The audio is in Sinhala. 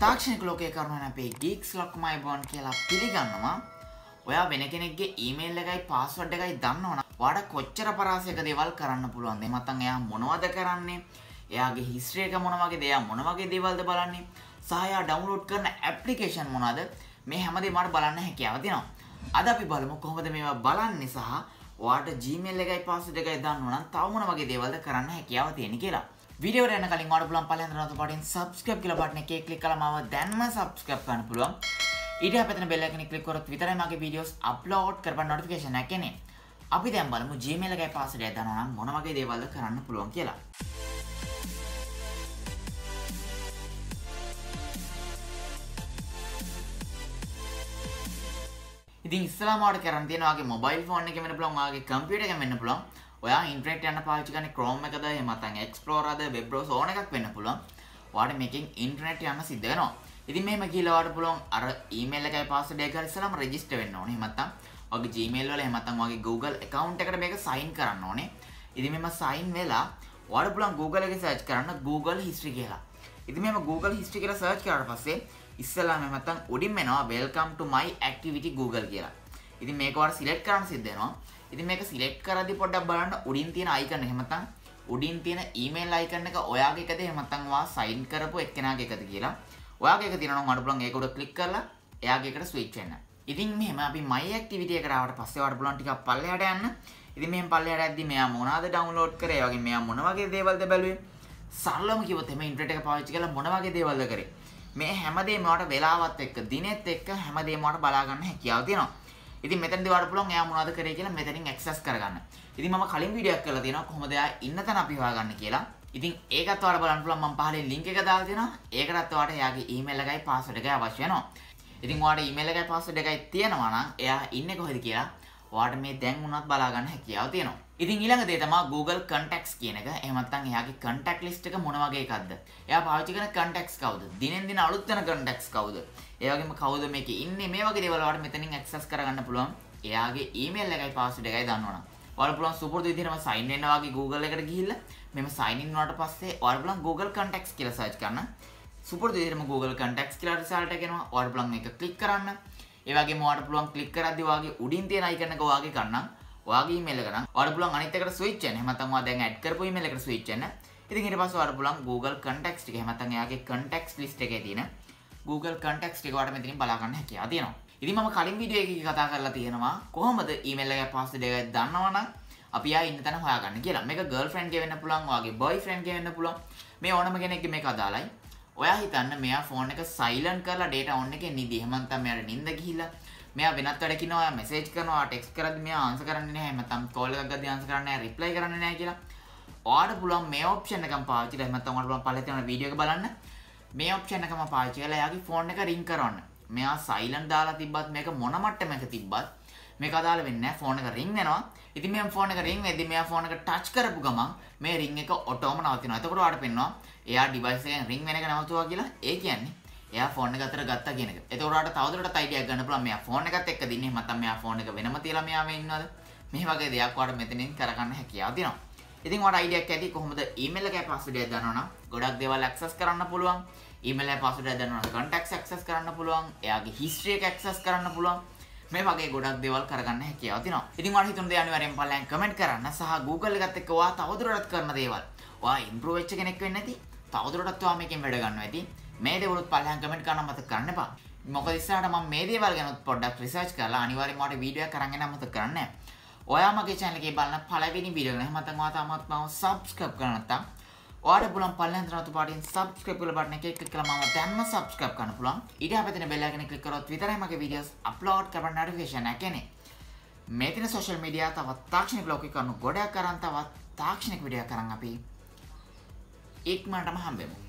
තාක්ෂණික ලෝකයේ කරුණ අපේ ගීක්ස් ලොක්මයි බොන් කියලා පිළිගන්නවා. ඔයා වෙන කෙනෙක්ගේ ඊමේල් එකයි පාස්වර්ඩ් එකයි දන්නවනම් ඔයාට කොච්චර පරාසයක දේවල් කරන්න පුළුවන්ද? මතන් එයා මොනවද කරන්නේ? එයාගේ හිස්ට්‍රි එක මොන වගේද? එයා මොන වගේ දේවල්ද බලන්නේ? සහ එයා ඩවුන්ලෝඩ් කරන ඇප්ලිකේෂන් මොනවද? මේ හැමදේම මට බලන්න හැකියාව තියෙනවා. අද අපි බලමු කොහොමද මේවා බලන්නේ සහ ඔයාට Gmail එකයි password එකයි දන්නවනම් තව මොන වගේ දේවල්ද කරන්න හැකියාව තියෙන කියලා. වීඩියෝට යන කලින් ඔයාලට පුළුවන් පළවෙනි දරනත පාටින් subscribe කියලා බටන් එකේ ක්ලික් කරලා මාව දැන්ම subscribe කරන්න පුළුවන්. ඊට හැපෙන බෙල් එකනේ ක්ලික් කරොත් විතරයි මගේ වීඩියෝස් අප්ලෝඩ් කරපන් notification එක එන්නේ. අපි දැන් බලමු Gmail එකේ password එක දන්නවනම් මොන වගේ දේවල්ද කරන්න පුළුවන් කියලා. ඉතින් ඉස්සලාම ඔයාලට කරන්න තියෙන ඔයාගේ මොබයිල් ෆෝන් එකේ වෙන්න පුළුවන් ඔයාගේ කම්පියුටර් එකෙන් වෙන්න පුළුවන් ඔයා ඉන්ට්‍රනෙට් යන්න පාවිච්චි කරන්නේ Chrome එකද එහෙම නැත්නම් Explorer ද web browser ඕන එකක් වෙන්න පුළුවන්. ඔයාලට මේකෙන් ඉන්ටර්නෙට් යන්න සිද්ධ වෙනවා. ඉතින් මෙහෙම කියලා ඔයාලට පුළුවන් අර email එකයි password එකයි කරලා ඉස්සලාම register වෙන්න ඕනේ. එහෙම නැත්නම් ඔයාගේ Gmail වල එහෙම නැත්නම් ඔයාගේ Google account එකට මේක sign කරන්න ඕනේ. ඉතින් මෙහෙම sign වෙලා ඔයාලට පුළුවන් Google එකේ search කරන්න Google history කියලා. ඉතින් මෙහෙම Google history කියලා search කරාට පස්සේ ඉස්සලාම එහෙම නැත්නම් උඩින් එනවා welcome to my activity Google කියලා. ඉතින් මේක ඔයාලට select කරන්න සිද්ධ වෙනවා. ඉතින් මේක සිලෙක්ට් කරද්දි පොඩ්ඩක් බලන්න උඩින් තියෙන අයිකන් එහෙම නැත්නම් උඩින් තියෙන ඊමේල් අයිකන් එක ඔයාගේ එකද එහෙම නැත්නම් ඔයා සයින් කරපු එක්කෙනාගේ එකද කියලා. ඔයාගේ එක තියෙනවා නම් ඔයාලට පුළුවන් ඒක උඩ ක්ලික් කරලා එයාගේ එකට ස්විච් වෙන්න. ඉතින් මෙහෙම අපි my activity එකට ආවට පස්සේ ඔයාලට පුළුවන් ටිකක් පල්ලෙහාට යන්න. ඉතින් මෙහෙම පල්ලෙහාට යද්දි මෙයා මොනවද ඩවුන්ලෝඩ් කරේ? ඒ වගේ මෙයා මොන වගේ දේවල්ද බැලුවේ? සරලවම කිව්වොත් එමේ ඉන්ටර්නෙට් එක පාවිච්චි කරලා මොන වගේ දේවල්ද කරේ? මේ හැමදේම ඔයාලට වෙලාවත් එක්ක දිනෙත් එක්ක හැමදේම ඔයාලට බලා ගන්න හැකියාව තියෙනවා. ඉතින් මෙතනදී ඔයාලට පුළුවන් එයා මොනවද කරේ කියලා මෙතනින් ඇක්සස් කරගන්න. ඉතින් මම කලින් වීඩියෝ එකක් කරලා තියෙනවා කොහොමද එයා ඉන්න තැන අපි හොයාගන්න කියලා. ඉතින් ඒකත් ඔයාලට බලන්න පුළුවන් මම පහලින් link එක දාලා තියෙනවා. ඒකටත් ඔයාලට එයාගේ email එකයි password එකයි අවශ්‍ය වෙනවා. ඉතින් ඔයාලට email එකයි password එකයි තියෙනවා නම් එයා ඉන්නේ කොහෙද කියලා ඔයාලට මේ දැන් උනත් බලා ගන්න හැකියාව තියෙනවා. ඉතින් ඊළඟ දේ තමයි Google Contacts කියන එක. එහෙම නැත්නම් එයාගේ contact list එක මොන වගේ එකක්ද? එයා පාවිච්චි කරන contacts කවුද? දිනෙන් දින අලුත් වෙන contacts කවුද? ඒ වගේම කවුද මේකේ ඉන්නේ? මේ වගේ දේවල් ඔයාලට මෙතනින් access කරගන්න පුළුවන්. එයාගේ ඊමේල් එකයි පාස්වර්ඩ් එකයි දන්නවනම් ඔයාලට පුළුවන් සුපුරුදු විදිහටම sign වෙන්න වගේ Google එකට ගිහිල්ලා මෙම sign in වුණාට පස්සේ ඔයාලට පුළුවන් Google contacts කියලා search කරන්න සුපුරුදු විදිහටම Google contacts කියලා result එක එනවා ඔයාලට පුළුවන් මේක click කරන්න ඒ වගේම ඔයාලට පුළුවන් click කරද්දී ඔයාගේ උඩින් තියෙන icon එක ඔයාගේ ගන්න ඔයාගේ email එක නම් ඔයාලට පුළුවන් අනිත් එකට switch වෙන්න එහෙම නැත්නම් ඔයා දැන් add කරපු email එකට switch වෙන්න ඉතින් ඊට පස්සේ ඔයාලට පුළුවන් Google contacts ටික එහෙම නැත්නම් එයාගේ contacts list එකේ තියෙන Google contacts ටික ඔයාලට මෙතනින් බලා ගන්න හැකියාව තියෙනවා ඉතින් මම කලින් වීඩියෝ එකකින් කතා කරලා තියෙනවා කොහොමද ඊමේල් එක පාස්වර්ඩ් එක දන්නවනම් අපි ආ ඉන්න තැන හොයාගන්න කියලා. මේක ගර්ල්ෆ්‍රෙන්ඩ් ගේ වෙන්න පුළුවන්, ඔයාගේ බොයිෆ්‍රෙන්ඩ් ගේ වෙන්න පුළුවන්. මේ ඕනම කෙනෙක්ගේ මේක අදාළයි. ඔයා හිතන්න මෙයා ෆෝන් එක සයිලන්ට් කරලා data on එකේ නිදි. එහෙම නැත්නම් මෙයාට නිින්ද ගිහිල්ලා මෙයා වෙනත් වැඩ කිනවා, ඔයා මැසේජ් කරනවා, ටෙක්ස්ට් කරද්දි මෙයා ආන්සර් කරන්නේ නැහැ. එහෙම නැත්නම් කෝල් එකක් ගද්දි ආන්සර් කරන්නේ නැහැ, රිප්ලයි කරන්නේ නැහැ කියලා. ඔයාට පුළුවන් මේ ඔප්ෂන් එකම පාවිච්චි කරලා එහෙම නැත්නම් ඔයාලට පුළුවන් පල්ලේ තියෙන වීඩියෝ එක බලන්න. මේ ඔප්ෂන් එකම පාවිච්චි කරලා එයාගේ ෆෝන් එක රින් කරවන්න. මෙයා සයිලන්ට් දාලා තිබ්බත් මේක මොන මට්ටමක තිබ්බත් මේක අදාළ වෙන්නේ නැහැ ෆෝන් එක රින් වෙනවා. ඉතින් මෙයා ෆෝන් එක රින් වෙද්දි මෙයා ෆෝන් එක ටච් කරපු ගමන් මේ රින් එක ඔටෝම නවතිනවා. එතකොට ඔයාලට පෙන්නවා එයා ඩිවයිස් එකෙන් රින් වෙන එක නවතුවා කියලා. ඒ කියන්නේ එයා ෆෝන් එක අතර ගත්තා කියන එක. එතකොට ඔයාලට තවදුරටත් අයිඩියා ගන්න පුළුවන් මෙයා ෆෝන් එකත් එක්ක දින්නේ නැත්නම් මෙයා ෆෝන් එක වෙනම තියලා මෙයා මේ ඉන්නවද? මේ වගේ දෙයක් ඔයාලට මෙතනින් කරගන්න හැකියාව තියෙනවා. ඉතින් ඔයාලට අයිඩියා එකක් ඇති කොහොමද ඊමේල් එකේ පාස්වර්ඩ් එක දන්නවනම් ගොඩක් දේවල් ඇක්සස් කරන්න පුළුවන්. ඊමේල් එකේ පාස්වර්ඩ් එක දන්නවනම් contacts access කරන්න පුළුවන්. එයාගේ history එක access කරන්න පුළුවන්. මේ වගේ ගොඩක් දේවල් කරගන්න හැකියාව තියෙනවා. ඉතින් ඔයාලා හිතුන දේ අනිවාර්යෙන් පල්ලෙන් කමෙන්ට් කරන්න සහ Google එකත් එක්ක ඔයා තවදුරටත් කරන දේවල්. ඔයා improve වෙච්ච කෙනෙක් වෙන්න ඇති. තවදුරටත් ඔයා මේකෙන් වැඩ ගන්නවා ඇති. මේ දේවලුත් පල්ලෙන් කමෙන්ට් කරන්න මතක කරන්න එපා. මොකද ඉස්සරහට මම මේ දේවල් ගැන පොඩ්ඩක් රිසර්ච් කරලා අනිවාර්යෙන්ම ඔයාලට වීඩියෝ එකක් අරන් එන්න මතක කරන්න. ඔයා මගේ channel එකේ බලන පළවෙනි වීඩියෝ එක එහෙම නැත්නම් ඔයා තාමත් මම subscribe කරලා නැත්නම් ඔයාලට පුළුවන් පල්ලෙන් තරතු පාටින් subscribe කියලා බටන් එකේ ක්ලික් කළා මම දැන්ම subscribe කරන්න පුළුවන්. ඊට හැපෙන බෙල් එකන ක්ලික් කරොත් විතරයි මගේ වීඩියෝස් upload කරන notification එක එන්නේ. මේ තියෙන social media තවත් තාක්ෂණික ලෝකේ කරනු ගොඩක් කරන් තවත් තාක්ෂණික වීඩියෝ කරන් අපි ඉක්මනටම හම්බෙමු.